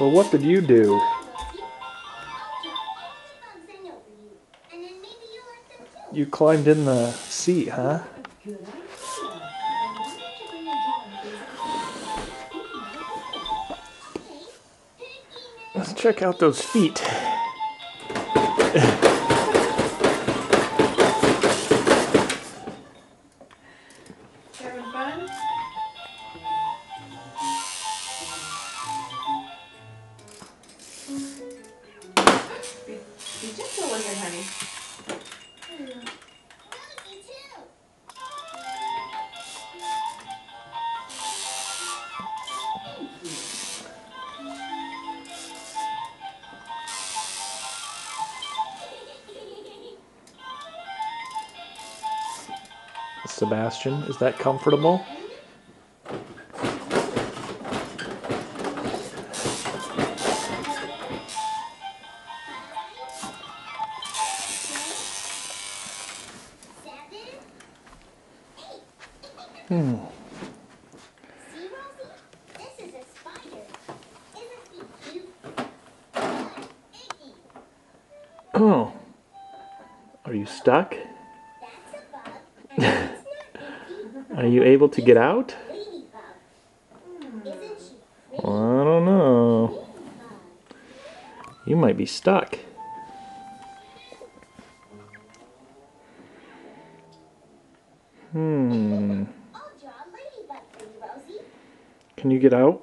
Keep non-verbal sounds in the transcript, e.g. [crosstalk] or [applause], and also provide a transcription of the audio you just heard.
Well, what did you do? You climbed in the seat, huh? Let's check out those feet. [laughs] be gentle with it, honey. Sebastian, is that comfortable? Icky. Oh. Are you stuck? [laughs] Are you able to get out? I don't know. You might be stuck. Hmm. Can you get out?